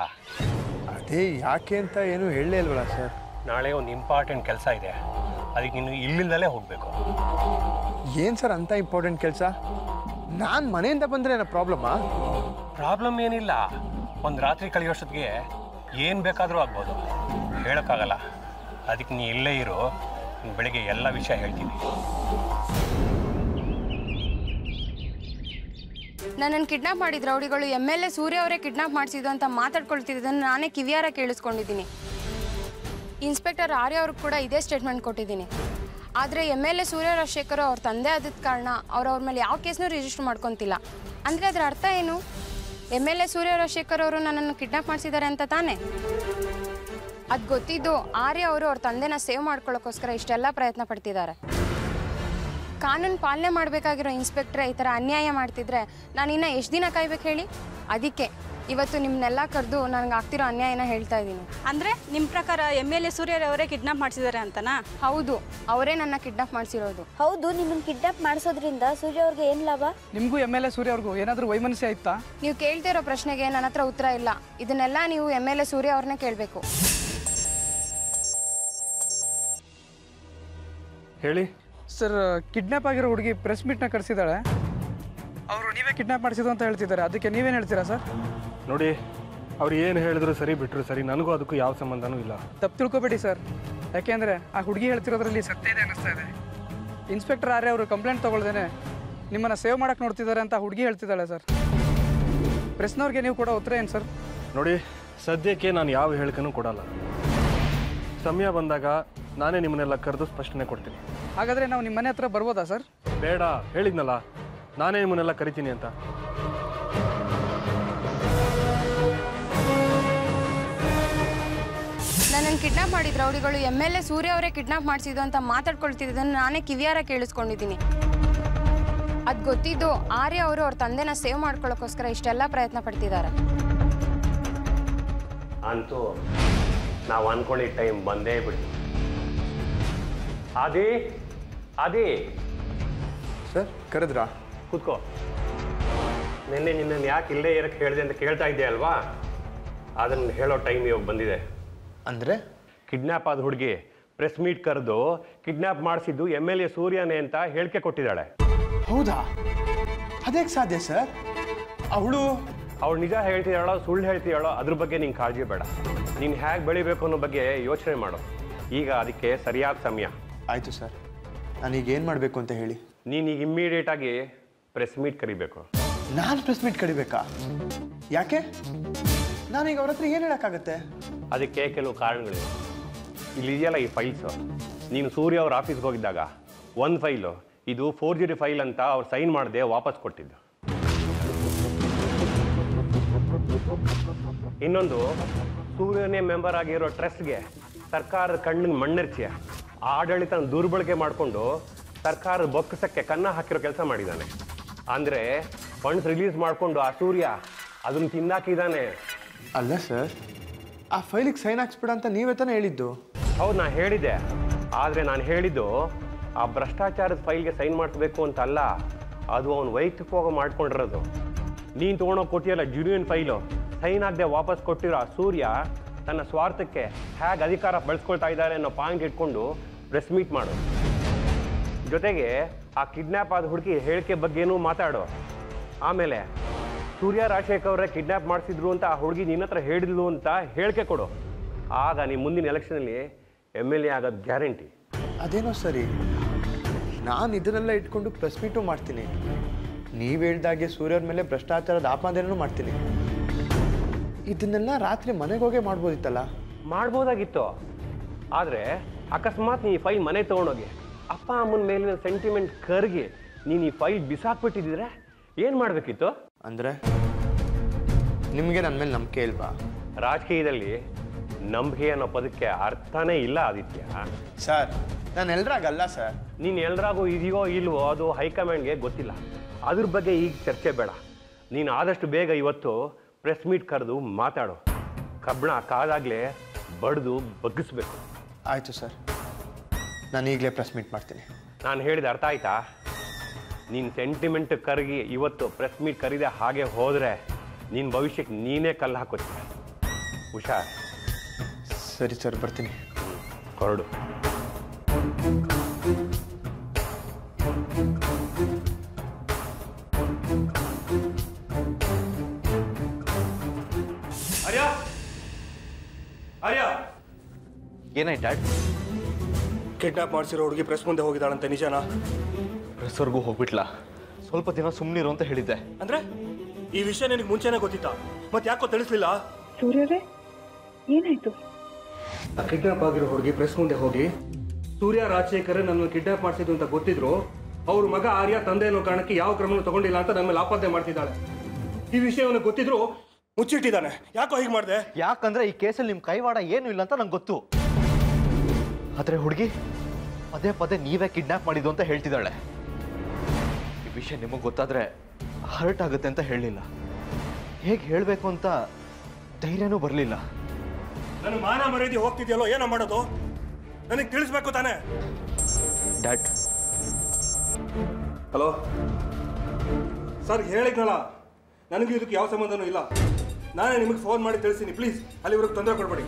ಅದೇ ಯಾಕೆ ಅಂತ ಏನು ಹೇಳಲೇ ಇಲ್ವಲ್ಲ ಸರ್? ನಾಳೆ ಒಂದು ಇಂಪಾರ್ಟೆಂಟ್ ಕೆಲಸ ಇದೆ. ಅದಕ್ಕೆ ನೀನು ಇಲ್ಲಿಂದಲೇ ಹೋಗಬೇಕು. ಏನು ಸರ್ ಅಂತ ಇಂಪಾರ್ಟೆಂಟ್ ಕೆಲಸ? ನಾನು ಮನೆಯಿಂದ ಬಂದರೆ ಏನೋ ಪ್ರಾಬ್ಲಮ್ಮಾ ಪ್ರಾಬ್ಲಮ್ ಏನಿಲ್ಲ. ಒಂದು ರಾತ್ರಿ ಕಳೆಯೋಷ್ಟೊತ್ತಿಗೆ ಏನು ಬೇಕಾದರೂ ಆಗ್ಬೋದು. ಹೇಳೋಕ್ಕಾಗಲ್ಲ. ಅದಕ್ಕೆ ನೀ ಇಲ್ಲೇ ಇರು. ಬೆಳಿಗ್ಗೆ ಎಲ್ಲ ವಿಷಯ ಹೇಳ್ತೀನಿ. ನನ್ನನ್ನು ಕಿಡ್ನಾಪ್ ಮಾಡಿದ್ರು. ರೌಡಿಗಳು ಎಂ ಎಲ್ ಎ ಸೂರ್ಯ ಅವರೇ ಕಿಡ್ನಾಪ್ ಮಾಡಿಸಿದ್ದು ಅಂತ ಮಾತಾಡ್ಕೊಳ್ತಿದ್ದನ್ನು ನಾನೇ ಕಿವಿಯಾರ ಕೇಳಿಸ್ಕೊಂಡಿದ್ದೀನಿ. ಇನ್ಸ್ಪೆಕ್ಟರ್ ಆರ್ಯ ಅವ್ರಿಗೆ ಕೂಡ ಇದೇ ಸ್ಟೇಟ್ಮೆಂಟ್ ಕೊಟ್ಟಿದ್ದೀನಿ. ಆದರೆ M L A Surya Rajashekar ಅವ್ರ ತಂದೆ ಆದಿದ್ದ ಕಾರಣ ಅವ್ರು ಅವ್ರ ಮೇಲೆ ಯಾವ ಕೇಸ್ನೂ ರಿಜಿಸ್ಟರ್ ಮಾಡ್ಕೊತಿಲ್ಲ. ಅಂದರೆ ಅದರ ಅರ್ಥ ಏನು? M L A Surya Rajashekar ಅವರು ನನ್ನನ್ನು ಕಿಡ್ನಾಪ್ ಮಾಡಿಸಿದ್ದಾರೆ ಅಂತ ತಾನೇ? ಅದು ಗೊತ್ತಿದ್ದು ಆರ್ಯ ಅವರು ಅವ್ರ ತಂದೆನ ಸೇವ್ ಮಾಡ್ಕೊಳ್ಳೋಕ್ಕೋಸ್ಕರ ಇಷ್ಟೆಲ್ಲ ಪ್ರಯತ್ನ ಪಡ್ತಿದ್ದಾರೆ. ಕಾನೂನು ಪಾಲನೆ ಮಾಡಬೇಕಾಗಿರೋ ಇನ್ಸ್ಪೆಕ್ಟ್ರೆ ಈ ಥರ ಅನ್ಯಾಯ ಮಾಡ್ತಿದ್ರೆ ನಾನು ಇನ್ನು ಎಷ್ಟು ದಿನ ಕಾಯ್ಬೇಕು ಹೇಳಿ? ಅದಕ್ಕೆ. ಇವತ್ತು ನಿಮ್ಮನ್ನೆಲ್ಲ ಕರೆದು ನನಗೆ ಆಗ್ತಿರೋ ಅನ್ಯಾಯನ ಹೇಳ್ತಾ ಇದ್ದೀನಿ ಅಂದರೆ ನಿಮ್ಮ ಪ್ರಕಾರ ಎಂ ಎಲ್ ಎ ಸೂರ್ಯರವರೇ ಕಿಡ್ನಾಪ್ ಮಾಡಿಸಿದ್ದಾರೆ ಅಂತನಾ? ಹೌದು. ಅವರೇ ನನ್ನ ಕಿಡ್ನಾಪ್ ಮಾಡಿಸಿರೋದು. ಹೌದು ನಿಮ್ಮನ್ನ ಕಿಡ್ನಾಪ್ ಮಾಡಿಸೋದ್ರಿಂದ ಸೂರ್ಯ ಅವ್ರಿಗೆ ಏನು ಲಾಭ? ನಿಮಗೂ ಎಂ ಎಲ್ ಎ ಸೂರ್ಯ ಅವ್ರಿಗೂ ಏನಾದರೂ ವೈಮನಸ್ಸೆ ಆಯ್ತಾ ನೀವು ಕೇಳ್ತಿರೋ ಪ್ರಶ್ನೆಗೆ ನನ್ನ ಹತ್ರ ಉತ್ತರ ಇಲ್ಲ. ಇದನ್ನೆಲ್ಲ ನೀವು ಎಂ ಎಲ್ ಎ ಸೂರ್ಯ ಅವ್ರನ್ನ ಕೇಳಬೇಕು. ಹೇಳಿ. ಸರ್ ಕಿಡ್ನಾಪ್ ಆಗಿರೋ ಹುಡುಗಿ ಪ್ರೆಸ್ ಮೀಟ್ನ ಕರೆಸಿದ್ದಾಳೆ. ಅವರು ನೀವೇ ಕಿಡ್ನಾಪ್ ಮಾಡಿಸಿದ್ದು ಅಂತ ಹೇಳ್ತಿದ್ದಾರೆ. ಅದಕ್ಕೆ ನೀವೇನು ಹೇಳ್ತೀರಾ ಸರ್? ನೋಡಿ ಅವ್ರು ಏನು ಹೇಳಿದ್ರು ಸರಿ ಬಿಟ್ಟರು ಸರಿ. ನನಗೂ ಅದಕ್ಕೂ ಯಾವ ಸಂಬಂಧನೂ ಇಲ್ಲ. ತಪ್ಪು ತಿಳ್ಕೊಬೇಡಿ ಸರ್. ಯಾಕೆಂದರೆ ಆ ಹುಡುಗಿ ಹೇಳ್ತಿರೋದ್ರಲ್ಲಿ ಸತ್ಯ ಇದೆ ಅನ್ನಿಸ್ತಾ ಇದೆ. ಇನ್ಸ್ಪೆಕ್ಟರ್ ಆರ್ಯ ಅವರು ಕಂಪ್ಲೇಂಟ್ ತೊಗೊಳ್ದೇನೆ ನಿಮ್ಮನ್ನು ಸೇವ್ ಮಾಡೋಕೆ ನೋಡ್ತಿದ್ದಾರೆ ಅಂತ ಹುಡುಗಿ ಹೇಳ್ತಿದ್ದಾಳೆ ಸರ್. ಪ್ರೆಸ್ನವ್ರಿಗೆ ನೀವು ಕೂಡ ಉತ್ತರ ಏನು ಸರ್? ನೋಡಿ ಸದ್ಯಕ್ಕೆ ನಾನು ಯಾವ ಹೇಳಿಕೆನೂ ಕೊಡಲ್ಲ. ಸಮಯ ಬಂದಾಗ ನಾನೇ ನಿಮ್ಮನ್ನೆಲ್ಲ ಕರೆದು ಸ್ಪಷ್ಟನೆ ಕೊಡ್ತೀನಿ. ಹಾಗಾದರೆ ನಾವು ನಿಮ್ಮ ಮನೆ ಹತ್ರ ಬರ್ಬೋದಾ ಸರ್? ಬೇಡ ಹೇಳಿದ್ನಲ್ಲ. ನಾನೇ ನಿಮ್ಮನ್ನೆಲ್ಲ ಕರಿತೀನಿ ಅಂತ. ನನ್ನನ್ನು ಕಿಡ್ನಾಪ್ ಮಾಡಿದ್ರು ರೌಡಿಗಳು ಎಂ ಎಲ್ ಎ ಸೂರ್ಯ ಅವರೇ ಕಿಡ್ನಾಪ್ ಮಾಡಿಸಿದ್ದು ಅಂತ ಮಾತಾಡ್ಕೊಳ್ತಿದ್ದನ್ನು ನಾನೇ ಕಿವಿಯಾರ ಕೇಳಿಸ್ಕೊಂಡಿದ್ದೀನಿ. ಅದು ಗೊತ್ತಿದ್ದು ಆರ್ಯ ಅವರು ಅವ್ರ ತಂದೆನ ಸೇವ್ ಮಾಡ್ಕೊಳ್ಳೋಕ್ಕೋಸ್ಕರ ಇಷ್ಟೆಲ್ಲ ಪ್ರಯತ್ನ ಪಡ್ತಿದ್ದಾರೆ. ಅಂತೂ ನಾವು ಅನ್ಕೊಂಡಿದ್ದ ಟೈಮ್ ಬಂದೇ ಬಿಡ್ತು. ಆದಿ ಆದಿ. ಸರ್ ಕರೆದ್ರಾ? ಕೂತ್ಕೋ. ನಿನ್ನೆ ನಿನ್ನನ್ನು ಯಾಕೆ ಇಲ್ಲೇ ಇರಕ್ಕೆ ಹೇಳಿದೆ ಅಂತ ಕೇಳ್ತಾ ಇದ್ದೆ ಅಲ್ವಾ? ಅದನ್ನು ಹೇಳೋ ಟೈಮ್ ಇವಾಗ ಬಂದಿದೆ. ಅಂದರೆ? ಕಿಡ್ನ್ಯಾಪ್ ಆದ ಹುಡುಗಿ ಪ್ರೆಸ್ ಮೀಟ್ ಕರೆದು ಕಿಡ್ನ್ಯಾಪ್ ಮಾಡಿಸಿದ್ದು ಎಂ ಎಲ್ ಎ ಸೂರ್ಯನೇ ಅಂತ ಹೇಳಿಕೆ ಕೊಟ್ಟಿದ್ದಾಳೆ. ಹೌದಾ? ಅದೇಗೆ ಸಾಧ್ಯ ಸರ್? ಅವಳು? ಅವಳು ನಿಜ ಹೇಳ್ತಿದ್ದಾಳೋ ಸುಳ್ಳು ಹೇಳ್ತಿದ್ದಾಳೋ ಅದ್ರ ಬಗ್ಗೆ ನೀನು ಕಾಳಜಿ ಬೇಡ. ನೀನು ಹೇಗೆ ಬೆಳಿಬೇಕು ಅನ್ನೋ ಬಗ್ಗೆ ಯೋಚನೆ ಮಾಡು. ಈಗ ಅದಕ್ಕೆ ಸರಿಯಾದ ಸಮಯ. ಆಯಿತು ಸರ್. ನಾನೀಗ ಏನು ಮಾಡಬೇಕು ಅಂತ ಹೇಳಿ? ನೀನು ಈಗ ಇಮ್ಮಿಡಿಯೇಟ್ ಆಗಿ ಪ್ರೆಸ್ ಮೀಟ್ ಕರಿಬೇಕು. ನಾನು ಪ್ರೆಸ್ ಮೀಟ್ ಕಡಿಬೇಕಾ ಯಾಕೆ? ನಾನೀಗ ಅವ್ರ ಹತ್ರ ಏನು ಹೇಳೋಕ್ಕಾಗತ್ತೆ? ಅದಕ್ಕೆ ಕೆಲವು ಕಾರಣಗಳಿವೆ. ಇಲ್ಲಿ ಇದೆಯಲ್ಲ ಈ ಫೈಲ್ಸು ನೀನು ಸೂರ್ಯ ಅವ್ರ ಆಫೀಸ್ಗೆ ಹೋಗಿದ್ದಾಗ ಒಂದು ಫೈಲು ಇದು ಫೋರ್ ಜಿ ಫೈಲ್ ಅಂತ ಅವ್ರು ಸೈನ್ ಮಾಡದೆ ವಾಪಸ್ ಕೊಟ್ಟಿದ್ದು. ಇನ್ನೊಂದು ಸೂರ್ಯನೇ ಮೆಂಬರ್ ಆಗಿರೋ ಟ್ರಸ್ಟ್ಗೆ ಸರ್ಕಾರದ ಕಣ್ಣಿಗೆ ಮಣ್ಣೆರ್ಚಿ ಆಡಳಿತ ದುರ್ಬಳಕೆ ಮಾಡಿಕೊಂಡು ಸರ್ಕಾರದ ಬೊಕ್ಕಸಕ್ಕೆ ಕನ್ನ ಹಾಕಿರೋ ಕೆಲಸ ಮಾಡಿದ್ದಾನೆ ಅಂದರೆ ಫಂಡ್ಸ್ ರಿಲೀಸ್ ಮಾಡಿಕೊಂಡು ಆ ಸೂರ್ಯ ಅದನ್ನು ತಿಂದಾಕಿದ್ದಾನೆ ಅಲ್ಲ ಸರ್ ಆ ಫೈಲಿಗೆ ಸೈನ್ ಹಾಕ್ಸ್ಬಿಡ ಅಂತ ನೀವೇ ತಾನೇ ಹೇಳಿದ್ದು? ಹೌದು ನಾನು ಹೇಳಿದ್ದೆ. ಆದರೆ ನಾನು ಹೇಳಿದ್ದು ಆ ಭ್ರಷ್ಟಾಚಾರದ ಫೈಲ್ಗೆ ಸೈನ್ ಮಾಡಿಸ್ಬೇಕು ಅಂತ ಅಲ್ಲ ಅದು ಅವನು ವೈಯಕ್ತಿಕವಾಗಿ ಮಾಡ್ಕೊಂಡಿರೋದು. ನೀನು ತೊಗೊಂಡೋಗಿ ಕೊಟ್ಟಿಯಲ್ಲ ಜುನಿಯನ್ ಫೈಲು ಸೈನ್ ಆಗದೆ ವಾಪಸ್ ಕೊಟ್ಟಿರೋ ಆ ಸೂರ್ಯ ತನ್ನ ಸ್ವಾರ್ಥಕ್ಕೆ ಹೇಗೆ ಅಧಿಕಾರ ಬಳಸ್ಕೊಳ್ತಾ ಇದ್ದಾರೆ ಅನ್ನೋ ಪಾಯಿಂಟ್ ಇಟ್ಕೊಂಡು ಪ್ರೆಸ್ ಮೀಟ್ ಮಾಡು. ಜೊತೆಗೆ ಆ ಕಿಡ್ನ್ಯಾಪ್ ಆದ ಹುಡುಗಿ ಹೇಳಿಕೆ ಬಗ್ಗೆನೂ ಮಾತಾಡು. ಆಮೇಲೆ ಸೂರ್ಯ ರಾಜಶೇಖರ್ ಅವರೇ ಕಿಡ್ನ್ಯಾಪ್ ಮಾಡಿಸಿದ್ರು ಅಂತ ಆ ಹುಡುಗಿ ನಿನ್ನ ಹತ್ರ ಹೇಳಿದ್ಲು ಅಂತ ಹೇಳಿಕೆ ಕೊಡು. ಆಗ ನೀ ಮುಂದಿನ ಎಲೆಕ್ಷನಲ್ಲಿ ಎಂ ಎಲ್ ಎ ಆಗೋದು ಗ್ಯಾರಂಟಿ ಅದೇನೋ ಸರಿ. ನಾನು ಇದನ್ನೆಲ್ಲ ಇಟ್ಕೊಂಡು ಪ್ರೆಸ್ ಮೀಟು ಮಾಡ್ತೀನಿ. ನೀವು ಹೇಳ್ದಾಗೆ ಸೂರ್ಯರ ಮೇಲೆ ಭ್ರಷ್ಟಾಚಾರದ ಆಪಾದನೆಯೂ ಮಾಡ್ತೀನಿ. ಇದನ್ನೆಲ್ಲ ರಾತ್ರಿ ಮನೆಗೆ ಹೋಗೇ ಮಾಡ್ಬೋದಿತ್ತಲ್ಲ? ಮಾಡ್ಬೋದಾಗಿತ್ತು. ಆದರೆ ಅಕಸ್ಮಾತ್ ನೀ ಈ ಫೈಲ್ ಮನೆ ತೊಗೊಂಡೋಗಿ ಅಪ್ಪ ಅಮ್ಮನ ಮೇಲಿನ ಸೆಂಟಿಮೆಂಟ್ ಕರ್ಗಿ ನೀನು ಈ ಫೈಲ್ ಬಿಸಾಕ್ಬಿಟ್ಟಿದ್ರೆ ಏನು ಮಾಡಬೇಕಿತ್ತು? ಅಂದರೆ ನಿಮಗೆ ನನ್ನ ಮೇಲೆ ನಂಬಿಕೆ ಇಲ್ವಾ? ರಾಜಕೀಯದಲ್ಲಿ ನಂಬಿಕೆ ಅನ್ನೋ ಪದಕ್ಕೆ ಅರ್ಥನೇ ಇಲ್ಲ ಆದಿತ್ಯ. ಸರ್ ನಾನು ಎಲ್ರಾಗಲ್ಲ ಸರ್. ನೀನು ಎಲ್ರಾಗೂ ಇದೆಯೋ ಇಲ್ವೋ ಅದು ಹೈಕಮಾಂಡ್ಗೆ ಗೊತ್ತಿಲ್ಲ. ಅದ್ರ ಬಗ್ಗೆ ಈಗ ಚರ್ಚೆ ಬೇಡ. ನೀನು ಆದಷ್ಟು ಬೇಗ ಇವತ್ತು ಪ್ರೆಸ್ ಮೀಟ್ ಕರೆದು ಮಾತಾಡು. ಕಬ್ಬಣ ಕಾದಾಗಲೇ ಬಡಿದು ಬಗ್ಗಿಸ್ಬೇಕು. ಆಯಿತು ಸರ್. ನಾನು ಈಗಲೇ ಪ್ರೆಸ್ ಮೀಟ್ ಮಾಡ್ತೀನಿ. ನಾನು ಹೇಳಿದ ಅರ್ಥ ಆಯ್ತಾ? ನೀನು ಸೆಂಟಿಮೆಂಟ್ ಕರಗಿ ಇವತ್ತು ಪ್ರೆಸ್ ಮೀಟ್ ಕರೀದೆ ಹಾಗೆ ಹೋದರೆ ನಿನ್ನ ಭವಿಷ್ಯಕ್ಕೆ ನೀನೇ ಕಲ್ಲು ಹಾಕೋತೀಯ. ಹುಷಾರ್ ಸರಿ ಸರ್ ಬರ್ತೀನಿ. ಹೊರಡು. ಆರ್ಯ ಏನಾಯ್ತು ಡ್ಯಾಡ್? ಕಿಡ್ನಾಪ್ ಮಾಡಿಸಿರೋ ಹುಡುಗಿ ಪ್ರೆಸ್ ಮುಂದೆ ಹೋಗಿದ್ದಾಳಂತೆ ನಿಜನಾ? ಪ್ರೆಸ್ವರೆಗೂ ಹೋಗ್ಬಿಟ್ಲ. ಸ್ವಲ್ಪ ದಿನ ಸುಮ್ಮನಿರು ಅಂತ ಹೇಳಿದ್ದೆ. ಅಂದ್ರೆ? ಈ ವಿಷಯ ನಿನಗೆ ಮುಂಚೆನೇ ಗೊತ್ತಿತ್ತಾ? ಮತ್ತೆ ಯಾಕೋ ತಿಳಿಸ್ಲಿಲ್ಲ? ಸೂರ್ಯವೇ ಏನಾಯ್ತು? ಆ ಕಿಡ್ನಾಪ್ ಆಗಿರೋ ಹುಡುಗಿ ಪ್ರೆಸ್ ಮುಂದೆ ಹೋಗಿ ಸೂರ್ಯ ರಾಜಶೇಖರ್ ನನ್ನ ಕಿಡ್ನಾಪ್ ಮಾಡಿಸಿದ್ರು ಅಂತ ಗೊತ್ತಿದ್ರು ಅವ್ರ ಮಗ ಆರ್ಯ ತಂದೆ ಅನ್ನೋ ಕಾರಣಕ್ಕೆ ಯಾವ ಕ್ರಮನೂ ತಗೊಂಡಿಲ್ಲ ಅಂತ ನನ್ನ ಮೇಲೆ ಆಪಾದನೆ ಮಾಡ್ತಿದ್ದಾಳೆ. ಈ ವಿಷಯವನ್ನು ಗೊತ್ತಿದ್ರು ಮುಚ್ಚಿಟ್ಟಿದ್ದಾನೆ. ಯಾಕೋ ಹೀಗೆ ಮಾಡಿದೆ? ಯಾಕಂದ್ರೆ ಈ ಕೇಸಲ್ಲಿ ನಿಮ್ಮ ಕೈವಾಡ ಏನು ಇಲ್ಲ ಅಂತ ನಂಗೆ ಗೊತ್ತು. ಆದ್ರೆ ಹುಡುಗಿ ಪದೇ ಪದೇ ನೀವೇ ಕಿಡ್ನಾಪ್ ಮಾಡಿದ್ದು ಅಂತ ಹೇಳ್ತಿದ್ದಾಳೆ. ಈ ವಿಷಯ ನಿಮಗೆ ಗೊತ್ತಾದರೆ ಹರ್ಟ್ ಆಗುತ್ತೆ ಅಂತ ಹೇಳಲಿಲ್ಲ ಹೇಗೆ ಹೇಳಬೇಕು ಅಂತ ಧೈರ್ಯನೂ ಬರಲಿಲ್ಲ. ನನ್ನ ಮಾನ ಮರ್ಯಾದೆ ಹೋಗ್ತಿದ್ಯಲ್ಲೋ ಏನೋ ಮಾಡೋದು? ನನಗೆ ತಿಳಿಸ್ಬೇಕು ತಾನೇ? ಡ್ಯಾಡ್. ಹಲೋ? ಸರ್ ಹೇಳಿದ್ನಲ್ಲ ನನಗೆ ಇದಕ್ಕೆ ಯಾವ ಸಂಬಂಧನೂ ಇಲ್ಲ. ನಾನೇ ನಿಮಗೆ ಫೋನ್ ಮಾಡಿ ತಿಳಿಸ್ತೀನಿ ಪ್ಲೀಸ್ ಅಲ್ಲಿವರೆಗೆ ತೊಂದರೆ ಕೊಡಬೇಡಿ.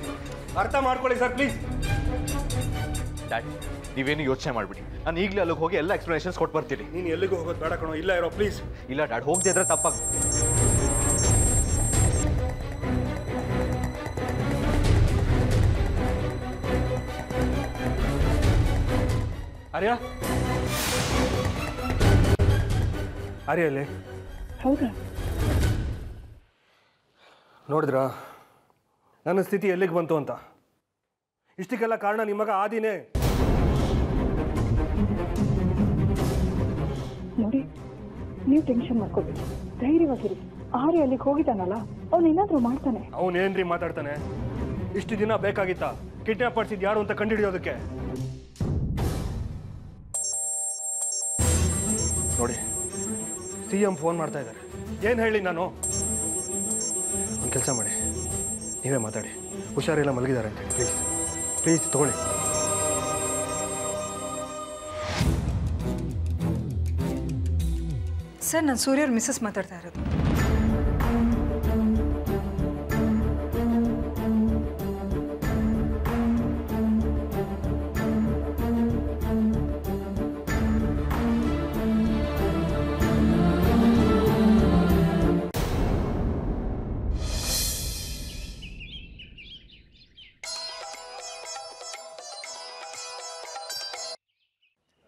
ಅರ್ಥ ಮಾಡ್ಕೊಳ್ಳಿ ಸರ್ ಪ್ಲೀಸ್ ಡ್ಯಾಡ್. ನೀವೇನು ಯೋಚನೆ ಮಾಡ್ಬಿಡಿ. ನಾನು ಈಗಲೇ ಅಲ್ಲಿಗೆ ಹೋಗಿ ಎಲ್ಲ ಎಕ್ಸ್ಪ್ಲನೇಷನ್ಸ್ ಕೊಟ್ಟು ಬರ್ತೀನಿ. ನೀನು ಎಲ್ಲಿಗೂ ಹೋಗೋದು ಬೇಡ ಕಣೋ. ಇಲ್ಲ ಇರೋ ಪ್ಲೀಸ್ ಇಲ್ಲ ಡ್ಯಾಡ್ ಹೋಗದೆ ಇದ್ರೆ ತಪ್ಪಾಗ ಆರ್ಯ? ಆರ್ಯ ಅಲ್ಲಿ ಹೌದಾ. ನೋಡಿದ್ರಾ? ನನ್ನ ಸ್ಥಿತಿ ಎಲ್ಲಿಗೆ ಬಂತು ಅಂತ? ಇಷ್ಟಕ್ಕೆಲ್ಲ ಕಾರಣ ನಿಮ್ಮಗ ಮಗ ಆದಿನೇ. ನೋಡಿ, ನೀವು ಟೆನ್ಷನ್ ಮಾಡ್ಕೋಬೇಕು ಧೈರ್ಯವಾಗಿರಿ. ಆರ್ಯ ಅಲ್ಲಿಗೆ ಹೋಗಿದ್ದಾನಲ್ಲ, ಅವ್ನು ಏನಾದ್ರೂ ಮಾಡ್ತಾನೆ. ಅವನೇನ್ರಿ ಮಾತಾಡ್ತಾನೆ? ಇಷ್ಟು ದಿನ ಬೇಕಾಗಿತ್ತಾ? ಕಿಡ್ನಾಪ್ ಮಾಡಿಸಿದ್ ಯಾರು ಅಂತ ಕಂಡುಹಿಡಿಯೋದಕ್ಕೆ ನೋಡಿ ಸಿ ಎಂ ಫೋನ್ ಮಾಡ್ತಾ ಇದ್ದಾರೆ ಏನು ಹೇಳಿ ನಾನು? ಒಂದು ಕೆಲಸ ಮಾಡಿ. ನೀವೇ ಮಾತಾಡಿ. ಹುಷಾರಿಲ್ಲ ಮಲಗಿದ್ದಾರೆ ಅಂತ ಪ್ಲೀಸ್ ಪ್ಲೀಸ್ ತಗೊಳ್ಳಿ. ಸರ್ ನಾನು ಸೂರ್ಯವ್ರ ಮಿಸ್ಸಸ್ ಮಾತಾಡ್ತಾ ಇರೋದು.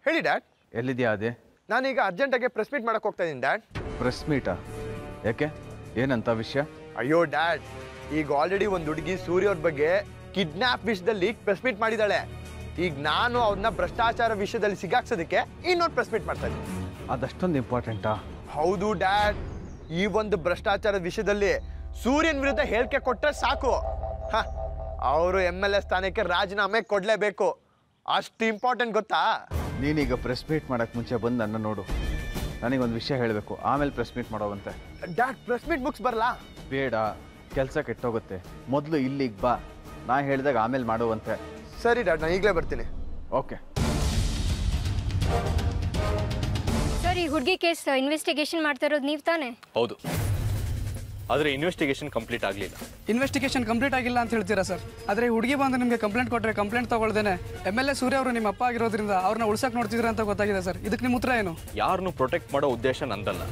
ಹೇಳಿ ಡ್ಯಾಡ್. ಎಲ್ಲಿದೆಯಾ ಅದೇ ನಾನೀಗ ಅರ್ಜೆಂಟಾಗಿ ಪ್ರೆಸ್ ಮೀಟ್ ಮಾಡಕ್ಕೆ ಹೋಗ್ತಾ ಇದ್ದೀನಿ ಡ್ಯಾಡ್ ಪ್ರೆಸ್ ಮೀಟಾ ಯಾಕೆ? ಏನಂತ ವಿಷಯ? ಅಯ್ಯೋ ಡ್ಯಾಡ್ ಈಗ ಆಲ್ರೆಡಿ ಒಂದು ಹುಡುಗಿ ಸೂರ್ಯ ಅವ್ರ ಬಗ್ಗೆ ಕಿಡ್ನಾಪ್ ವಿಷಯದಲ್ಲಿ ಪ್ರೆಸ್ ಮೀಟ್ ಮಾಡಿದಾಳೆ. ಈಗ ನಾನು ಅವ್ರನ್ನ ಭ್ರಷ್ಟಾಚಾರ ವಿಷಯದಲ್ಲಿ ಸಿಗಾಕ್ಸೋದಕ್ಕೆ ಇನ್ನೊಂದು ಪ್ರೆಸ್ ಮೀಟ್ ಮಾಡ್ತಾ ಇದ್ದೀನಿ. ಅದಷ್ಟೊಂದು ಇಂಪಾರ್ಟೆಂಟಾ ಹೌದು ಡ್ಯಾಡ್ ಈ ಒಂದು ಭ್ರಷ್ಟಾಚಾರದ ವಿಷಯದಲ್ಲಿ ಸೂರ್ಯನ್ ವಿರುದ್ಧ ಹೇಳಿಕೆ ಕೊಟ್ಟರೆ ಸಾಕು. ಅವರು ಎಂ ಎಲ್ ಎ ಸ್ಥಾನಕ್ಕೆ ರಾಜೀನಾಮೆ ಕೊಡಲೇಬೇಕು. ಅಷ್ಟು ಇಂಪಾರ್ಟೆಂಟ್ ಗೊತ್ತಾ? ನೀನೀಗ ಪ್ರೆಸ್ ಮೀಟ್ ಮಾಡಕ್ ಮುಂಚೆ ಬಂದು ನನ್ನ ನೋಡು. ನನಗೊಂದು ವಿಷಯ ಹೇಳಬೇಕು. ಆಮೇಲೆ ಪ್ರೆಸ್ ಮೀಟ್ ಮಾಡೋವಂತೆ. ಡ್ಯಾಡ್ ಪ್ರೆಸ್ ಮೀಟ್ ಬುಕ್ಸ್ ಬರಲ್ಲ ಬೇಡ ಕೆಲಸ ಕೆಟ್ಟೋಗುತ್ತೆ. ಮೊದಲು ಇಲ್ಲಿಗೆ ಬಾ. ನಾ ಹೇಳಿದಾಗ ಆಮೇಲೆ ಮಾಡುವಂತೆ. ಸರಿ ಡ್ಯಾಡ್ ನಾನು ಈಗಲೇ ಬರ್ತೀನಿ. ಓಕೆ. ಸರಿ ಈ ಹುಡುಗಿ ಕೇಸ್ ಇನ್ವೆಸ್ಟಿಗೇಷನ್ ಮಾಡ್ತಾ ಇರೋದು ನೀವು ತಾನೇ? ಹೌದು. ಆದರೆ ಇನ್ವೆಸ್ಟಿಗೇಷನ್ ಕಂಪ್ಲೀಟ್ ಆಗಲಿಲ್ಲ. ಇನ್ವೆಸ್ಟಿಗೇಷನ್ ಕಂಪ್ಲೀಟ್ ಆಗಿಲ್ಲ ಅಂತ ಹೇಳ್ತೀರಾ ಸರ್? ಆದರೆ ಈ ಹುಡುಗಿ ಬಂದು ನಿಮಗೆ ಕಂಪ್ಲೇಂಟ್ ಕೊಟ್ಟರೆ ಕಂಪ್ಲೇಂಟ್ ತಗೊಳ್ದೇನೆ. ಎಂ ಎಲ್ ಎ ಸೂರ್ಯ ಅವರು ನಿಮ್ಮ ಅಪ್ಪ ಆಗಿರೋದ್ರಿಂದ ಅವ್ರನ್ನ ಉಳ್ಸಕ್ಕೆ ನೋಡ್ತಿದ್ರ ಅಂತ ಗೊತ್ತಾಗಿದೆ ಸರ್. ಇದಕ್ಕೆ ನಿಮ್ಮ ಉತ್ತರ ಏನು? ಯಾರನ್ನು ಪ್ರೊಟೆಕ್ಟ್ ಮಾಡೋ ಉದ್ದೇಶ ನಂದಲ್ಲ.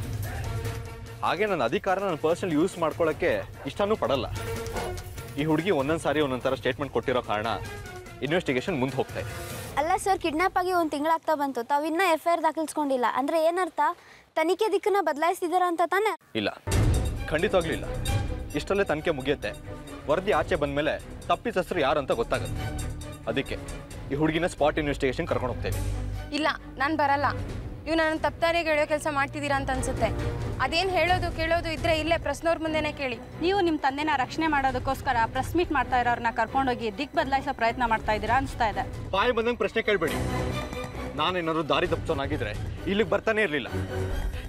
ಹಾಗೆ ನನ್ನ ಅಧಿಕಾರ ನನ್ನ ಪರ್ಸನಲ್ ಯೂಸ್ ಮಾಡ್ಕೊಳ್ಳೋಕ್ಕೆ ಇಷ್ಟನೂ ಪಡಲ್ಲ. ಈ ಹುಡುಗಿ ಒಂದೊಂದು ಸಾರಿ ಒಂದೊಂದು ಥರ ಸ್ಟೇಟ್ಮೆಂಟ್ ಕೊಟ್ಟಿರೋ ಕಾರಣ ಇನ್ವೆಸ್ಟಿಗೇಷನ್ ಮುಂದೆ ಹೋಗ್ತಾ ಇದೆ. ಅಲ್ಲ ಸರ್ ಕಿಡ್ನಾಪ್ ಆಗಿ ಒಂದು ತಿಂಗಳಾಗ್ತಾ ಬಂತು. ತಾವಿನ್ನ ಎಫ್ ಐ ಆರ್ ದಾಖಲಿಸ್ಕೊಂಡಿಲ್ಲ. ಅಂದ್ರೆ ಏನರ್ಥ? ತನಿಖೆ ದಿಕ್ಕನ್ನ ಬದಲಾಯಿಸ್ತಿದ್ದೀರಾ ಅಂತ ತಾನೇ? ಇಲ್ಲ. ಖಂಡಿತವಾಗ್ಲೂ ಇಲ್ಲ. ಇಷ್ಟಲ್ಲೇ ತನಿಖೆ ಮುಗಿಯುತ್ತೆ. ವರದಿ ಆಚೆ ಬಂದಮೇಲೆ ತಪ್ಪಿತಸ್ಥರು ಯಾರು ಅಂತ ಗೊತ್ತಾಗುತ್ತೆ. ಅದಕ್ಕೆ ಈ ಹುಡುಗಿನ ಸ್ಪಾಟ್ ಇನ್ವೆಸ್ಟಿಗೇಷನ್ ಕರ್ಕೊಂಡು ಹೋಗ್ತೇವೆ. ಇಲ್ಲ ನಾನು ಬರಲ್ಲ. ಇವ್ ನನ್ನ ತಪ್ಪಾರಿಗೆ ಹೇಳೋ ಕೆಲಸ ಮಾಡ್ತಿದ್ದೀರಾ ಅಂತ ಅನ್ಸುತ್ತೆ. ಅದೇನು ಹೇಳೋದು ಕೇಳೋದು ಇದ್ರೆ ಇಲ್ಲೇ ಪ್ರಶ್ನವ್ರ ಮುಂದೆನೇ ಕೇಳಿ. ನೀವು ನಿಮ್ಮ ತಂದೆನ ರಕ್ಷಣೆ ಮಾಡೋದಕ್ಕೋಸ್ಕರ ಪ್ರೆಸ್ ಮೀಟ್ ಮಾಡ್ತಾ ಇರೋರನ್ನ ಕರ್ಕೊಂಡೋಗಿ ದಿಕ್ ಬದಲಾಯಿಸೋ ಪ್ರಯತ್ನ ಮಾಡ್ತಾ ಇದ್ದೀರಾ ಅನಿಸ್ತಾ ಇದೆ. ಬಾಯಿ ಬಂದಂಗೆ ಪ್ರಶ್ನೆ ಕೇಳಬೇಡಿ. ನಾನೇನಾದ್ರು ದಾರಿ ತಪ್ಪಿಸೋನಾಗಿದ್ರೆ ಇಲ್ಲಿಗೆ ಬರ್ತಾನೆ ಇರಲಿಲ್ಲ.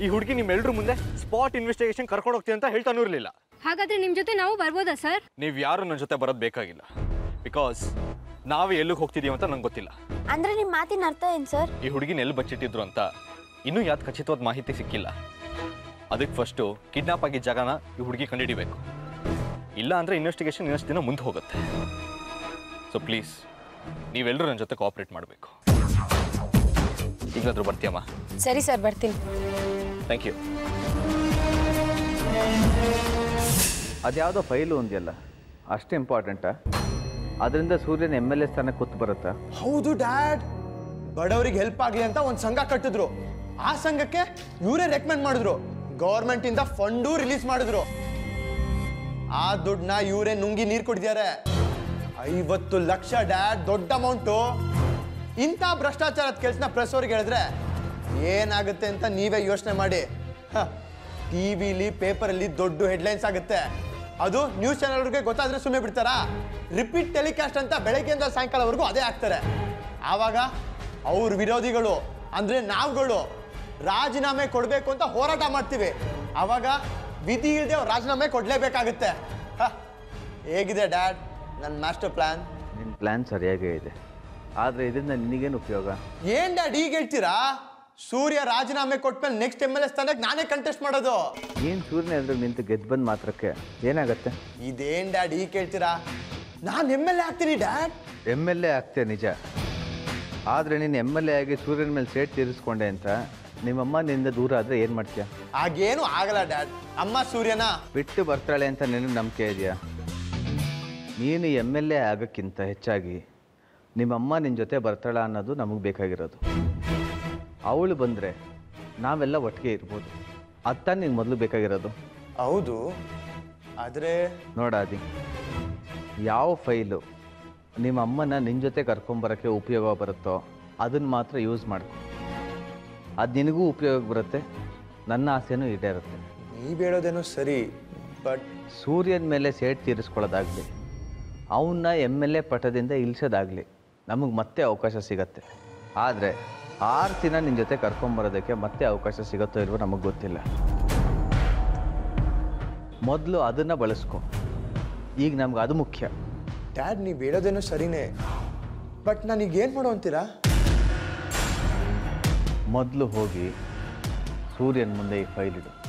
ಈ ಹುಡುಗಿ ನಿಮ್ಮೆಲ್ಲರ ಮುಂದೆ ಸ್ಪಾಟ್ ಇನ್ವೆಸ್ಟಿಗೇಷನ್ ಕರ್ಕೊಂಡು ಹೋಗ್ತೀನಿ ಅಂತ ಹೇಳ್ತಾನೂ ಇರಲಿಲ್ಲ. ಹಾಗಾದ್ರೆ ನಿಮ್ಮ ಜೊತೆ ನಾವು ಬರ್ಬೋದಾ ಸರ್? ನೀವು ಯಾರು ನನ್ನ ಜೊತೆ ಬರೋದು ಬೇಕಾಗಿಲ್ಲ. ಬಿಕಾಸ್ ನಾವು ಎಲ್ಲಿಗೆ ಹೋಗ್ತಿದೀವಿ ಅಂತ ನಂಗೆ ಗೊತ್ತಿಲ್ಲ. ಅಂದ್ರೆ ನಿಮ್ಮ ಮಾತಿನ ಅರ್ಥ ಏನು ಸರ್? ಈ ಹುಡುಗಿನ ಎಲ್ಲಿ ಬಚ್ಚಿಟ್ಟಿದ್ರು ಅಂತ ಇನ್ನೂ ಯಾವ್ದು ಖಚಿತವಾದ ಮಾಹಿತಿ ಸಿಕ್ಕಿಲ್ಲ. ಅದಕ್ಕೆ ಫಸ್ಟು ಕಿಡ್ನಾಪ್ ಆಗಿದ್ದ ಜಾಗನ ಈ ಹುಡುಗಿ ಕಂಡುಹಿಡಿಬೇಕು ಇಲ್ಲ ಅಂದರೆ ಇನ್ವೆಸ್ಟಿಗೇಷನ್ ಇನ್ನಷ್ಟು ದಿನ ಮುಂದೆ ಹೋಗುತ್ತೆ. ಸೊ ಪ್ಲೀಸ್ ನೀವೆಲ್ಲರೂ ನನ್ನ ಜೊತೆ ಕೋಆಪ್ರೇಟ್ ಮಾಡಬೇಕು. ಈಗಲಾದ್ರೂ ಬರ್ತೀಯಮ್ಮ? ಸರಿ ಸರ್ ಬರ್ತೀನಿ. ಥ್ಯಾಂಕ್ ಯು ಅದ್ಯಾವುದೋ ಫೈಲು ಒಂದಿಯಲ್ಲ? ಅಷ್ಟು ಇಂಪಾರ್ಟೆಂಟ ಅದರಿಂದ ಸೂರ್ಯನ ಎಂ ಎಲ್ ಎ ಸ್ಥಾನಕ್ಕೆ ಕೂತ್ ಬರುತ್ತಾ? ಹೌದು ಡ್ಯಾಡ್. ಬಡವರಿಗೆ ಹೆಲ್ಪ್ ಆಗಲಿ ಅಂತ ಒಂದು ಸಂಘ ಕಟ್ಟಿದ್ರು. ಆ ಸಂಘಕ್ಕೆ ಇವರೇ ರೆಕಮೆಂಡ್ ಮಾಡಿದ್ರು. ಗೌರ್ಮೆಂಟ್ ಇಂದ ಫಂಡು ರಿಲೀಸ್ ಮಾಡಿದ್ರು. ಆ ದುಡ್ಡನ್ನ ಇವರೇ ನುಂಗಿ ನೀರು ಕುಡಿದ್ಯಾರೆ ಐವತ್ತು ಲಕ್ಷ ಡ್ಯಾಡ್ ದೊಡ್ಡ ಅಮೌಂಟು ಇಂಥ ಭ್ರಷ್ಟಾಚಾರದ ಕೆಲಸನ ಪ್ರೆಸ್ ಅವ್ರಿಗೆ ಹೇಳಿದ್ರೆ ಏನಾಗುತ್ತೆ ಅಂತ ನೀವೇ ಯೋಚನೆ ಮಾಡಿ. ಟಿ ವಿಲಿ, ಪೇಪರಲ್ಲಿ ದೊಡ್ಡ ಹೆಡ್ಲೈನ್ಸ್ ಆಗುತ್ತೆ. ಅದು ನ್ಯೂಸ್ ಚಾನಲ್ಗೆ ಗೊತ್ತಾದ್ರೆ ಸುಮ್ಮನೆ ಬಿಡ್ತಾರಾ? ರಿಪೀಟ್ ಟೆಲಿಕಾಸ್ಟ್ ಅಂತ ಬೆಳಗ್ಗೆಯಿಂದ ಸಾಯಂಕಾಲವರೆಗೂ ಅದೇ ಆಗ್ತಾರೆ ಆವಾಗ ಅವ್ರ ವಿರೋಧಿಗಳು, ಅಂದ್ರೆ ನಾವುಗಳು ರಾಜೀನಾಮೆ ಕೊಡಬೇಕು ಅಂತ ಹೋರಾಟ ಮಾಡ್ತೀವಿ. ಆವಾಗ ವಿಧಿ ಇಲ್ಲದೆ ಅವ್ರು ರಾಜೀನಾಮೆ ಕೊಡಲೇಬೇಕಾಗುತ್ತೆ. ಹೇಗಿದೆ ಡ್ಯಾಡ್? ನನ್ನ ಮಾಸ್ಟರ್ ಪ್ಲಾನ್ ನಿಮ್ಮ ಪ್ಲ್ಯಾನ್ ಸರಿಯಾಗೇ ಇದೆ. ಆದರೆ ಇದರಿಂದ ನಿನಗೇನು ಉಪಯೋಗ? ಏನ್ ಡ್ಯಾಡ್ ಈಗ ಹೇಳ್ತೀರಾ? ಸೂರ್ಯ ರಾಜೀನಾಮೆ ಕೊಟ್ಮೇಲೆ ನೆಕ್ಸ್ಟ್ ಎಂ ಎಲ್ ಎ ಸ್ಥಾನಕ್ಕೆ ನಾನೇ ಕಂಟೆಸ್ಟ್ ಮಾಡೋದು. ಏನ್ ಸೂರ್ಯನ ಎದುರು ನಿಂತು ಗೆದ್ದು ಬಂದ ಮಾತ್ರಕ್ಕೆ? ಏನಾಗತ್ತೆ? ಇದೇನ್ ಡ್ಯಾಡ್ ಈಗ ಕೇಳ್ತೀರಾ? ನಾನು ಎಂ ಎಲ್ ಎ ಆಗ್ತೀನಿ ಡ್ಯಾಡ್. ಎಂ ಎಲ್ ಎ ಆಗ್ತೇ ನಿಜ? ಆದರೆ ನೀನು ಎಂ ಎಲ್ ಎ ಆಗಿ ಸೂರ್ಯನ ಮೇಲೆ ಸೇಟ್ ತೀರಿಸ್ಕೊಂಡೆ ಅಂತ ನಿಮ್ಮಮ್ಮ ನಿಂದ ದೂರ ಆದರೆ ಏನು ಮಾಡ್ತೀಯ? ಆಗೇನು ಆಗಲ್ಲ ಡ್ಯಾಡ್. ಅಮ್ಮ ಸೂರ್ಯನ. ಬಿಟ್ಟು ಬರ್ತಾಳೆ ಅಂತ ನಿನಗೆ ನಂಬಿಕೆ ಇದೆಯಾ? ನೀನು ಎಂ ಎಲ್ ಎ ಆಗೋಕ್ಕಿಂತ ಹೆಚ್ಚಾಗಿ ನಿಮ್ಮಮ್ಮ ನಿನ್ನ ಜೊತೆ ಬರ್ತಾಳ ಅನ್ನೋದು ನಮಗೆ ಬೇಕಾಗಿರೋದು. ಅವಳು ಬಂದರೆ ನಾವೆಲ್ಲ ಒಟ್ಟಿಗೆ ಇರ್ಬೋದು. ಅತ್ತ ನಿಂಗೆ ಮೊದಲು ಬೇಕಾಗಿರೋದು. ಹೌದು. ಆದರೆ ನೋಡಾದಿ ಯಾವ ಫೈಲು ನಿಮ್ಮ ಅಮ್ಮನ ನಿನ್ನ ಜೊತೆ ಕರ್ಕೊಂಬರೋಕ್ಕೆ ಉಪಯೋಗ ಬರುತ್ತೋ ಅದನ್ನು ಮಾತ್ರ ಯೂಸ್ ಮಾಡ್ಕೊ. ಅದು ನಿನಗೂ ಉಪಯೋಗ ಬರುತ್ತೆ ನನ್ನ ಆಸೆನೂ ಇರುತ್ತೆ ನೀ ಹೇಳೋದೇನೋ ಸರಿ ಬಟ್ ಸೂರ್ಯನ ಮೇಲೆ ಸೇಟ್ ತೀರಿಸ್ಕೊಳ್ಳೋದಾಗಲಿ ಅವನ್ನ ಎಂ ಎಲ್ ಎ ಪಟದಿಂದ ಇಳಿಸೋದಾಗಲಿ ನಮಗೆ ಮತ್ತೆ ಅವಕಾಶ ಸಿಗತ್ತೆ. ಆದರೆ ಆರು ದಿನ ನಿನ್ನ ಜೊತೆ ಕರ್ಕೊಂಬರೋದಕ್ಕೆ ಮತ್ತೆ ಅವಕಾಶ ಸಿಗುತ್ತೋ ಇಲ್ವೋ ನಮಗೆ ಗೊತ್ತಿಲ್ಲ. ಮೊದಲು ಅದನ್ನು ಬಳಸ್ಕೊ. ಈಗ ನಮ್ಗೆ ಅದು ಮುಖ್ಯ. ಡ್ಯಾಡ್ ನೀವು ಹೇಳೋದೇನೋ ಸರಿನೇ. ಬಟ್ ನನಗೆ ಏನು ಮಾಡೋ ಅಂತೀರಾ? ಮೊದಲು ಹೋಗಿ ಸೂರ್ಯನ ಮುಂದೆ ಈ ಫೈಲ್ ಇಡು.